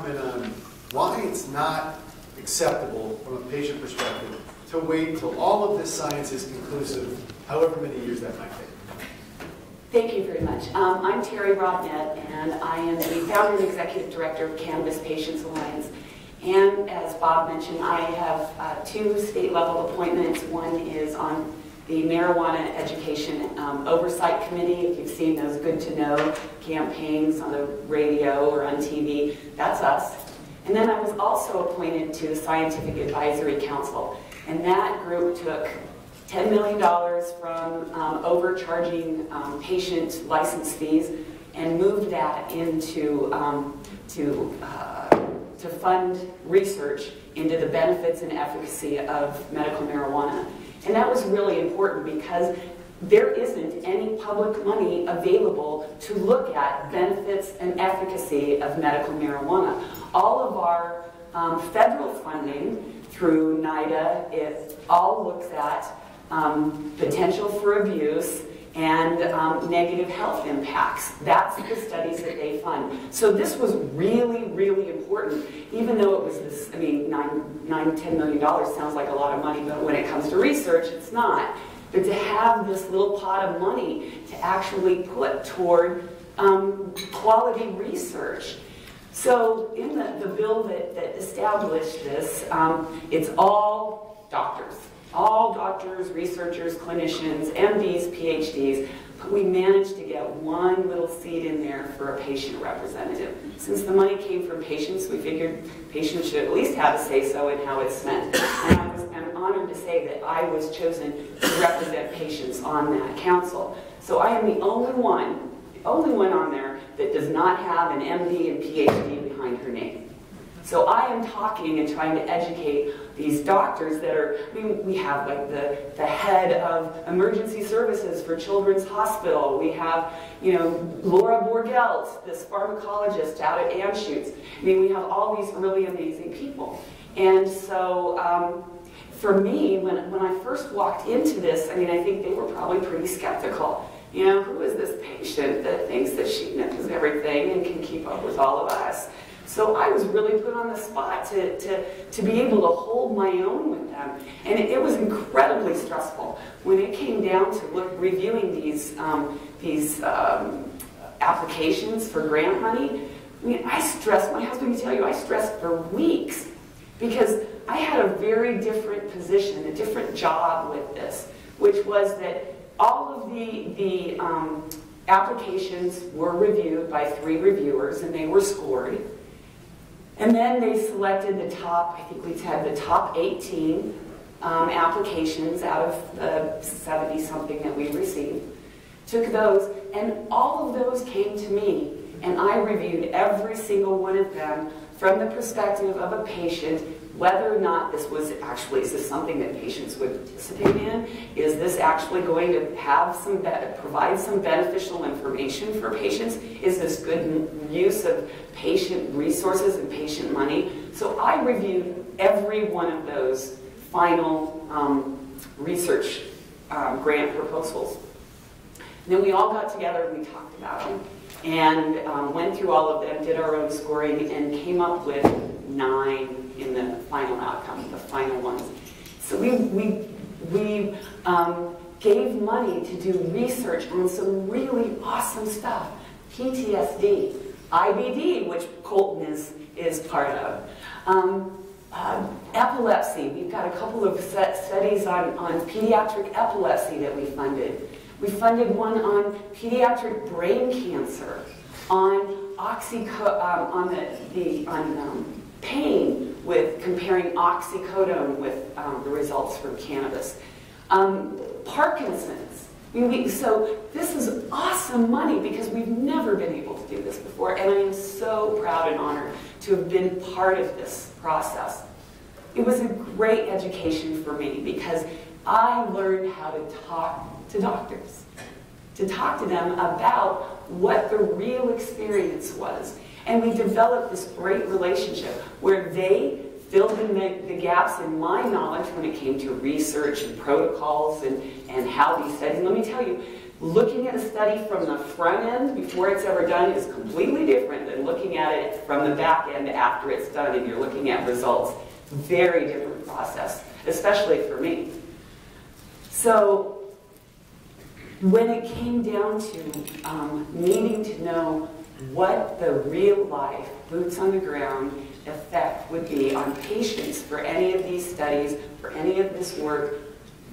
comment on why it's not acceptable from a patient perspective to wait till all of this science is conclusive, however many years that might take. Thank you very much. Um, I'm Teri Robnett, and I am the founder and executive director of Cannabis Patients Alliance. And as Bob mentioned, I have uh, two state level appointments. One is on the Marijuana Education um, Oversight Committee. If you've seen those good to know campaigns on the radio or on TV, that's us. And then I was also appointed to the Scientific Advisory Council. And that group took $10 million from um, overcharging um, patient license fees and moved that into um, to, uh, to fund research into the benefits and efficacy of medical marijuana. Was really important because there isn't any public money available to look at benefits and efficacy of medical marijuana. All of our um, federal funding through NIDA, it all looks at um, potential for abuse, and um, negative health impacts. That's the studies that they fund. So this was really, really important, even though it was this, I mean, nine, nine, ten million dollars sounds like a lot of money, but when it comes to research, it's not. But to have this little pot of money to actually put toward um, quality research. So in the, the bill that, that established this, um, it's all doctors all doctors, researchers, clinicians, MDs, PhDs, but we managed to get one little seat in there for a patient representative. Since the money came from patients, we figured patients should at least have a say-so in how it's spent. And I was, I'm honored to say that I was chosen to represent patients on that council. So I am the only one, the only one on there that does not have an MD and PhD behind her name. So I am talking and trying to educate these doctors that are, I mean, we have like the, the head of emergency services for Children's Hospital. We have, you know, Laura Borgelt, this pharmacologist out at Anschutz. I mean, we have all these really amazing people. And so um, for me, when, when I first walked into this, I mean, I think they were probably pretty skeptical. You know, who is this patient that thinks that she knows everything and can keep up with all of us? So I was really put on the spot to, to, to be able to hold my own with them. And it, it was incredibly stressful. When it came down to look, reviewing these, um, these um, applications for grant money, I mean, I stressed, my husband can tell you, I stressed for weeks because I had a very different position, a different job with this, which was that all of the, the um, applications were reviewed by three reviewers and they were scored. And then they selected the top, I think we had the top 18 um, applications out of the 70 something that we received. Took those, and all of those came to me, and I reviewed every single one of them from the perspective of a patient whether or not this was actually, is this something that patients would participate in? Is this actually going to have some, provide some beneficial information for patients? Is this good use of patient resources and patient money? So I reviewed every one of those final um, research um, grant proposals. And then we all got together and we talked about them and um, went through all of them, did our own scoring, and came up with nine in the final outcome, the final ones. So we, we, we um, gave money to do research on some really awesome stuff. PTSD, IBD, which Colton is, is part of. Um, uh, epilepsy, we've got a couple of studies on, on pediatric epilepsy that we funded. We funded one on pediatric brain cancer, on oxyco um, on the, the on um, pain, with comparing oxycodone with um, the results from cannabis. Um, Parkinson's. I mean, we, so this is awesome money because we've never been able to do this before, and I am so proud and honored to have been part of this process. It was a great education for me because I learned how to talk to doctors, to talk to them about what the real experience was and we developed this great relationship where they filled in the, the, gaps in my knowledge when it came to research and protocols and, and how these studies. Let me tell you, Looking at a study from the front end before it's ever done is completely different than looking at it from the back end after it's done and you're looking at results. Very different process, especially for me. So when it came down to um, needing to know what the real life, boots on the ground effect would be on patients for any of these studies, for any of this work,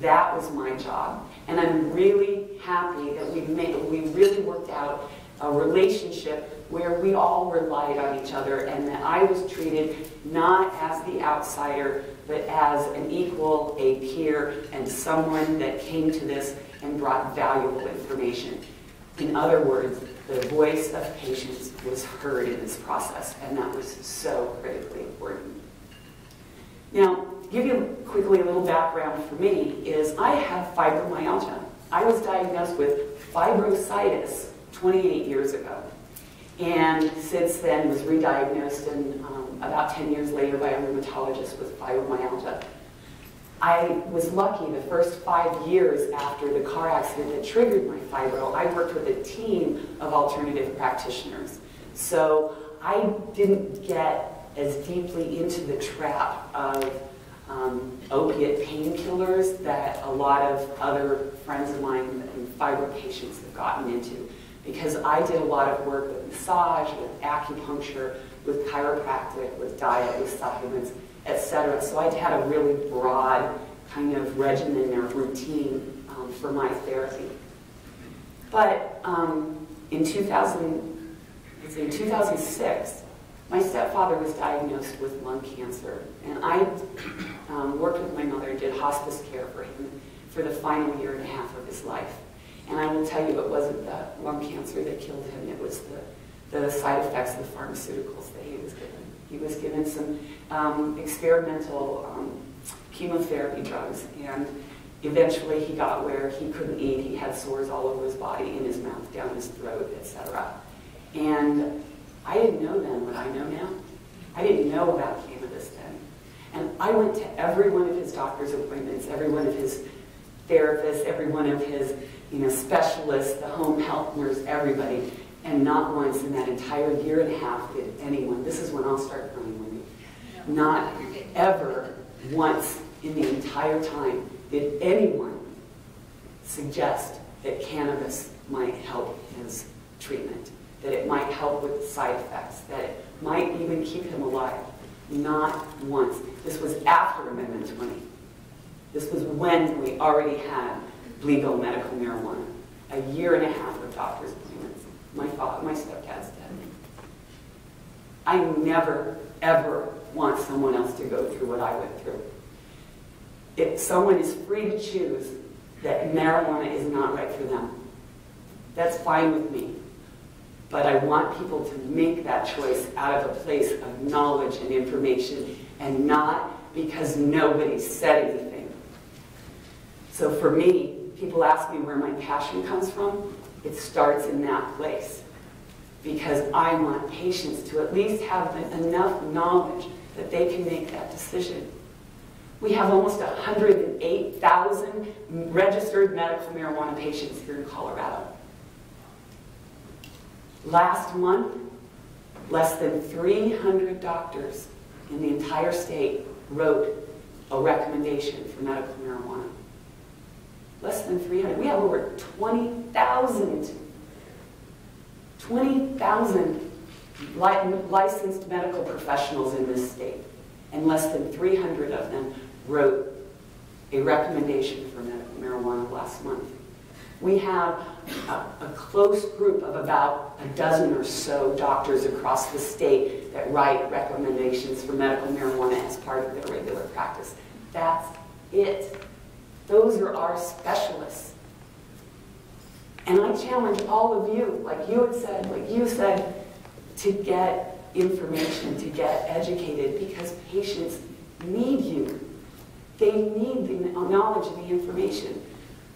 that was my job. And I'm really happy that we made, we really worked out a relationship where we all relied on each other and that I was treated not as the outsider, but as an equal, a peer, and someone that came to this and brought valuable information. In other words, the voice of patients was heard in this process, and that was so critically important. Now, give you quickly a little background for me is I have fibromyalgia. I was diagnosed with fibrositis 28 years ago. And since then was re-diagnosed and um, about 10 years later by a rheumatologist with fibromyalgia. I was lucky the first five years after the car accident that triggered my fibro, I worked with a team of alternative practitioners. So I didn't get as deeply into the trap of um, opiate painkillers that a lot of other friends of mine and fibro patients have gotten into. Because I did a lot of work with massage, with acupuncture, with chiropractic, with diet, with supplements, etc. So I had a really broad kind of regimen or routine um, for my therapy. But um, in 2000, in 2006, my stepfather was diagnosed with lung cancer, and I um, worked with my mother did hospice care for him for the final year and a half of his life. And I will tell you, it wasn't the lung cancer that killed him, it was the, the side effects of the pharmaceuticals that he was given. He was given some um, experimental um, chemotherapy drugs, and eventually he got where he couldn't eat. He had sores all over his body, in his mouth, down his throat, etc. And I didn't know then what I know now. I didn't know about cannabis then. And I went to every one of his doctor's appointments, every one of his therapists, every one of his you know, specialists, the home health nurse, everybody. And not once in that entire year and a half did anyone, this is when I'll start crying with you, not ever once in the entire time did anyone suggest that cannabis might help his treatment, that it might help with side effects, that it might even keep him alive. Not once. This was after Amendment 20. This was when we already had legal medical marijuana. A year and a half of doctor's. My father, my stepdad's dead. I never, ever want someone else to go through what I went through. If someone is free to choose that marijuana is not right for them, that's fine with me. But I want people to make that choice out of a place of knowledge and information and not because nobody said anything. So for me, people ask me where my passion comes from. It starts in that place because I want patients to at least have enough knowledge that they can make that decision. We have almost 108,000 registered medical marijuana patients here in Colorado. Last month, less than 300 doctors in the entire state wrote a recommendation for medical marijuana. Less than 300. We have over 20,000 20,000 licensed medical professionals in this state, and less than 300 of them wrote a recommendation for medical marijuana last month. We have a, a, close group of about a dozen or so doctors across the state that write recommendations for medical marijuana as part of their regular practice. That's it. Those are our specialists. And I challenge all of you, like you had said, like you said, to get information, to get educated, because patients need you. They need the knowledge and the information.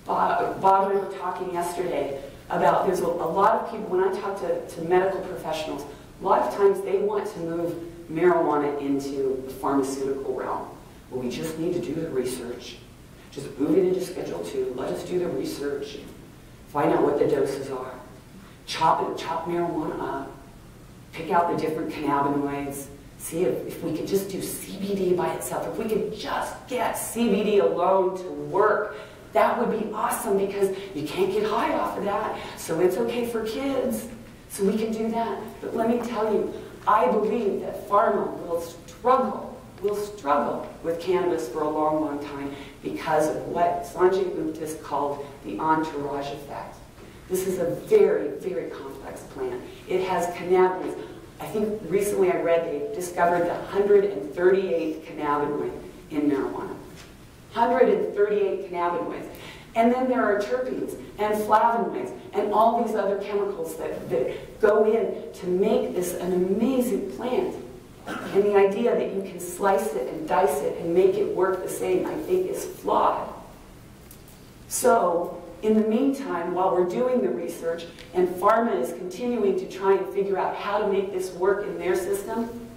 Bob, and I were talking yesterday about there's a, a lot of people, when I talk to, to medical professionals, a lot of times they want to move marijuana into the pharmaceutical realm. Well, we just need to do the research. Just move it into Schedule 2. Let us do the research. find out what the doses are, chop it, chop marijuana up, pick out the different cannabinoids, see if, if we could just do CBD by itself, if we could just get CBD alone to work, that would be awesome because you can't get high off of that. So it's okay for kids. So we can do that. But let me tell you, I believe that pharma will struggle, will struggle with cannabis for a long, long time because of what Sanjay Gupta has called the entourage effect. This is a very, very complex plant. It has cannabinoids. I think recently I read they discovered the 138th cannabinoid in marijuana. 138 cannabinoids. And then there are terpenes and flavonoids and all these other chemicals that, that go in to make this an amazing plant. And the idea that you can slice it and dice it and make it work the same, I think, is flawed. So, in the meantime, while we're doing the research and pharma is continuing to try and figure out how to make this work in their system,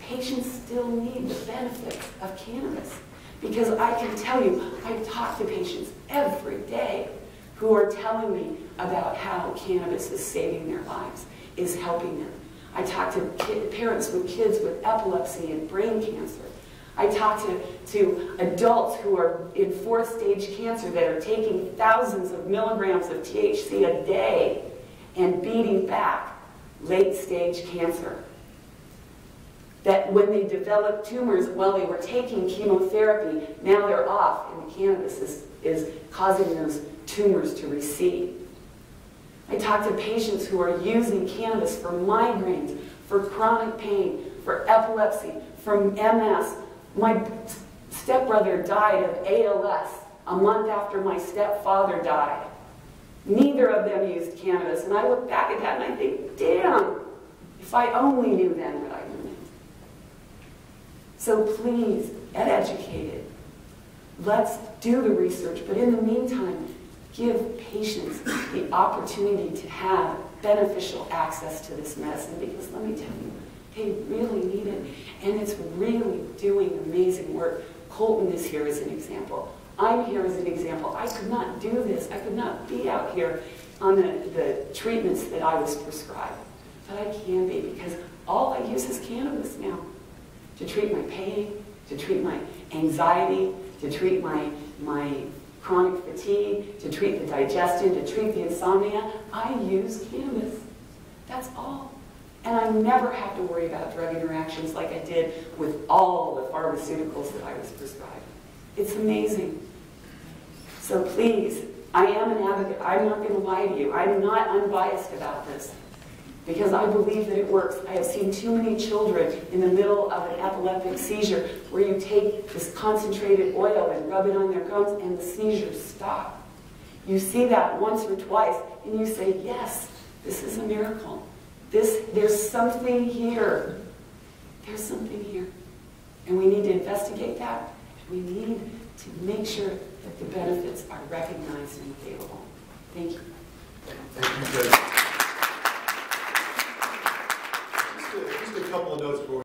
patients still need the benefits of cannabis. Because I can tell you, I talk to patients every day who are telling me about how cannabis is saving their lives, is helping them. I talk to kid, parents with kids with epilepsy and brain cancer. I talk to, to adults who are in fourth stage cancer that are taking thousands of milligrams of THC a day and beating back late stage cancer that when they developed tumors while they were taking chemotherapy, now they're off and the cannabis is, is causing those tumors to recede. I talk to patients who are using cannabis for migraines, for chronic pain, for epilepsy, for MS. My stepbrother died of ALS a month after my stepfather died. Neither of them used cannabis. And I look back at that and I think, damn, if I only knew then what I knew. So please, get educated. Let's do the research, but in the meantime, give patients the opportunity to have beneficial access to this medicine because let me tell you, they really need it. And it's really doing amazing work. Colton is here as an example. I'm here as an example. I could not do this. I could not be out here on the, the treatments that I was prescribed. But I can be because all I use is cannabis now to treat my pain, to treat my anxiety, to treat my, my chronic fatigue, to treat the digestion, to treat the insomnia. I use cannabis. That's all. And I never have to worry about drug interactions like I did with all the pharmaceuticals that I was prescribed. It's amazing. So please, I am an advocate. I'm not going to lie to you. I'm not unbiased about this because I believe that it works. I have seen too many children in the middle of an epileptic seizure where you take this concentrated oil and rub it on their gums and the seizures stop. You see that once or twice and you say, yes, this is a miracle. This, there's something here. There's something here. And we need to investigate that. We need to make sure that the benefits are recognized and available. Thank you. Thank you, Judge. Just a, just a couple of notes before